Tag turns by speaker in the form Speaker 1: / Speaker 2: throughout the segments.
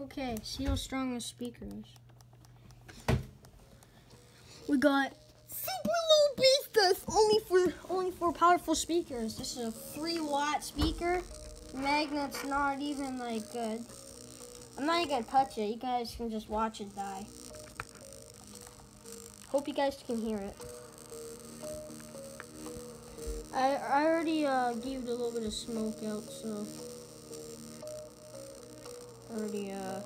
Speaker 1: Okay, see how strong the speaker is. We got super low bass only for only for powerful speakers. This is a three watt speaker. Magnet's not even like good. I'm not even gonna touch it. You guys can just watch it die. Hope you guys can hear it. I, I already uh, gave it a little bit of smoke out, so already uh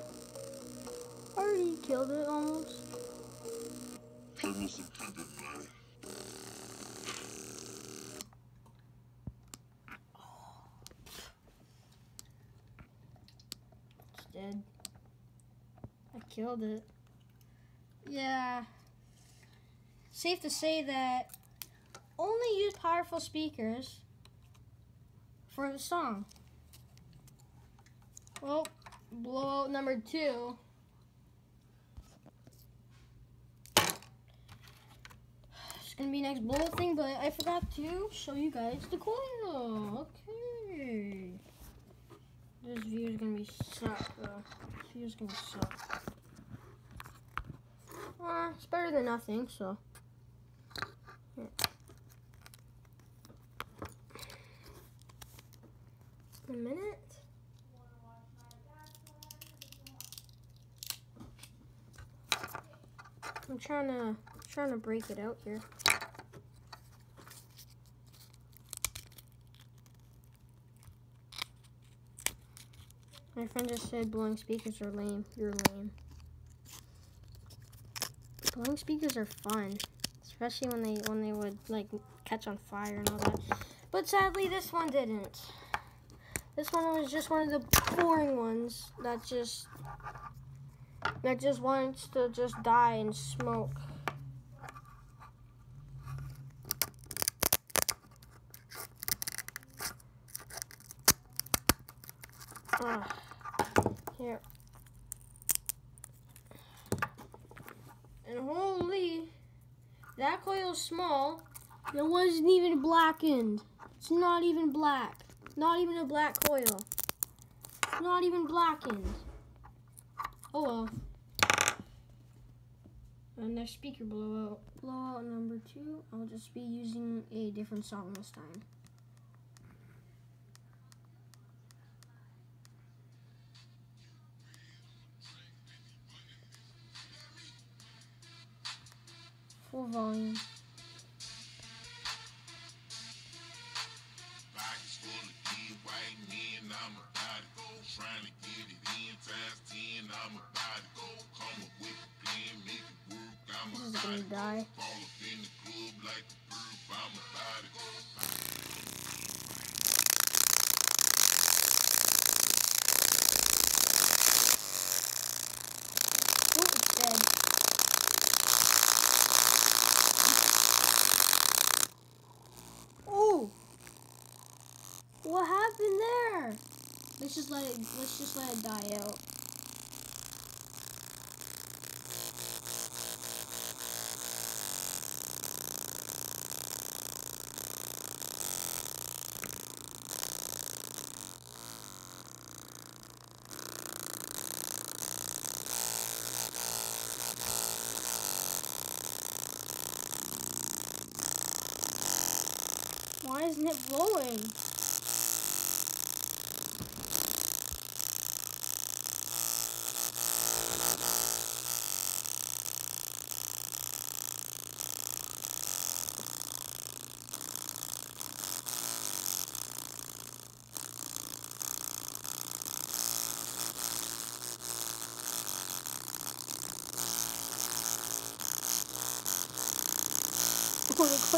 Speaker 1: already killed it almost. It's dead. I killed it. Yeah. Safe to say that only use powerful speakers for the song. Well, blowout number two. It's gonna be next blowout thing, but I forgot to show you guys the coil. Okay. This view is gonna be suck though. This view is gonna suck. Uh, it's better than nothing, so. A minute. I'm trying to trying to break it out here. My friend just said blowing speakers are lame. You're lame. Blowing speakers are fun, especially when they when they would like catch on fire and all that. But sadly, this one didn't. This one was just one of the boring ones that just that just wants to just die and smoke. Ugh. Here. And holy, that coil's small. It wasn't even blackened. It's not even black. Not even a black coil. Not even blackened. Oh well. And next speaker blowout. Blowout number two. I'll just be using a different song this time. Full volume.
Speaker 2: It.
Speaker 1: Oh. Oh! What happened there? Let's just let it let's just let it die out. Why isn't it blowing?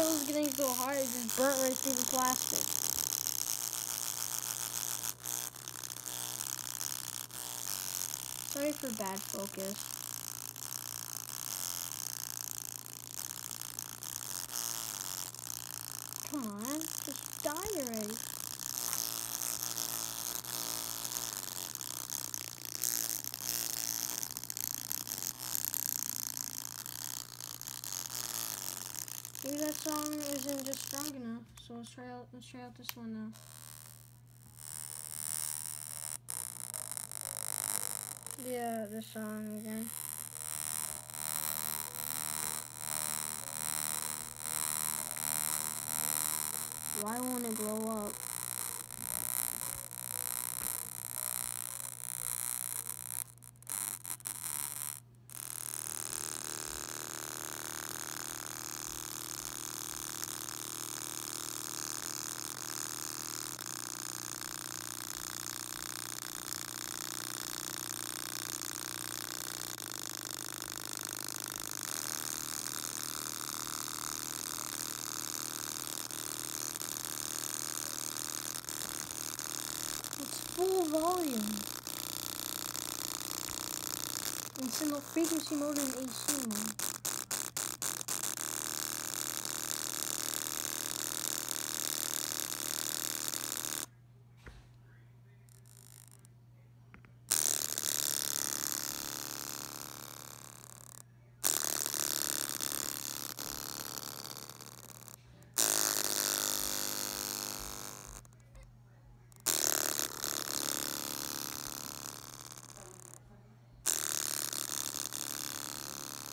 Speaker 1: Oh, the coil's getting so hard, it just burnt right through the plastic. Sorry for bad focus. Come on, just die already. Maybe that song isn't just strong enough. So let's try out let's try out this one now. Yeah, the song again. Why won't it blow up? It's full volume. In the frequency mode and AC mode.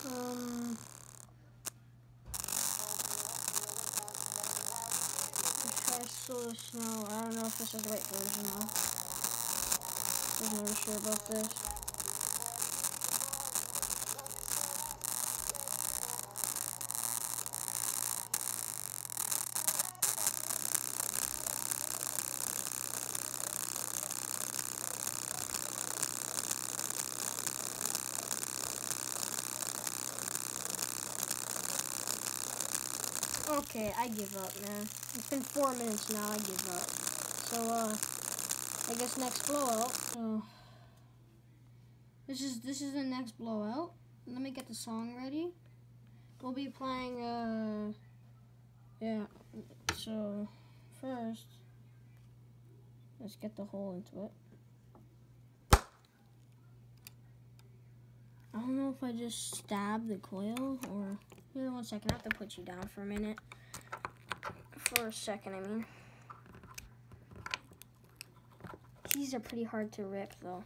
Speaker 1: Um. Try slow snow. I don't know if this is the right version though. I'm not sure about this. Okay, I give up, man. It's been four minutes now. I give up. So, uh, I guess next blowout. So, this is this is the next blowout. Let me get the song ready. We'll be playing. Uh, yeah. So, first, let's get the hole into it. I don't know if I just stab the coil or. Here, one second. I have to put you down for a minute. For a second, I mean. These are pretty hard to rip, though.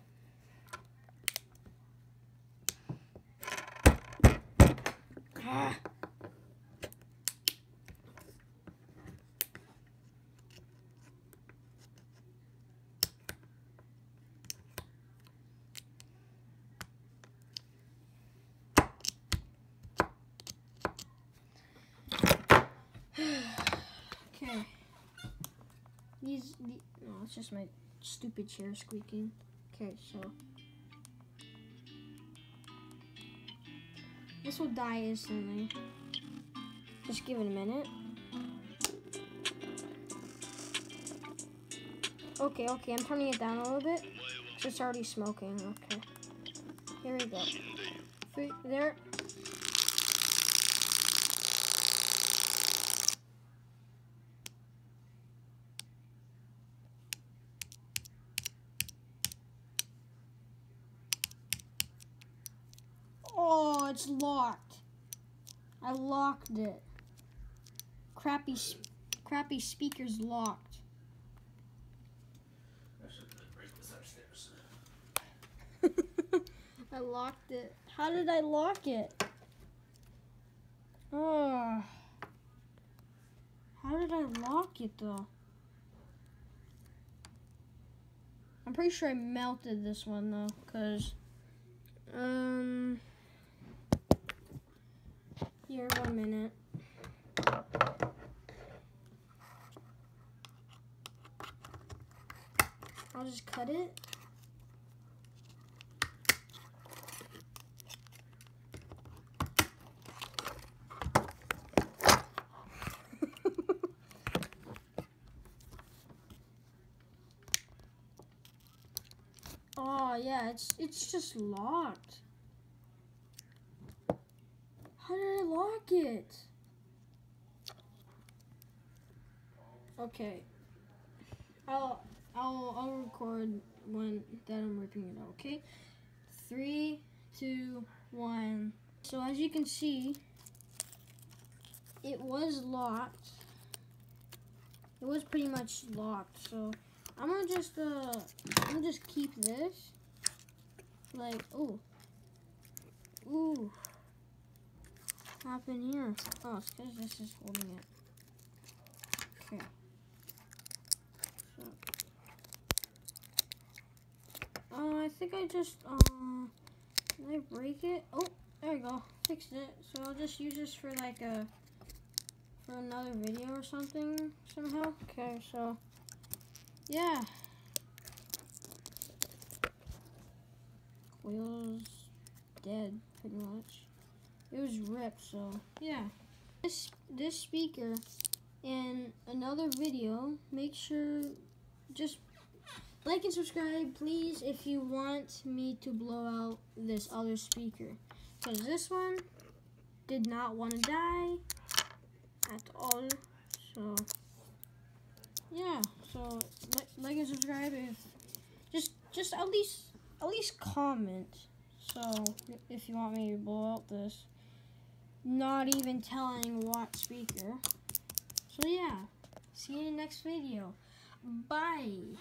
Speaker 1: Ah. Okay. These, the, no, it's just my stupid chair squeaking. Okay, so. This will die instantly. Just give it a minute. Okay, okay, I'm turning it down a little bit. It's already smoking. Okay. Here we go. Three, there. Oh, it's locked. I locked it. Crappy, crappy speaker's locked. I locked it. How did I lock it? Oh. How did I lock it though? I'm pretty sure I melted this one though, cause um here one minute. I'll just cut it. oh yeah, it's it's just locked. How did I lock it? Okay. I'll I'll I'll record when that I'm ripping it out, okay? Three, two, one. So as you can see, it was locked. It was pretty much locked, so I'm gonna just uh I'm gonna just keep this like, ooh. Ooh. What happened here? Oh, it's because this is holding it. Okay. So. Uh, I think I just, uh, did I break it? Oh, there we go. Fixed it. So I'll just use this for like a, for another video or something somehow. Okay, so, yeah. Wheels dead, pretty much. It was ripped, so yeah. This this speaker in another video. Make sure just like and subscribe, please, if you want me to blow out this other speaker. Because this one did not want to die at all. So yeah, so like, like and subscribe if just just at least at least comment. So if you want me to blow out this, not even telling what speaker. So yeah, see you in the next video. Bye.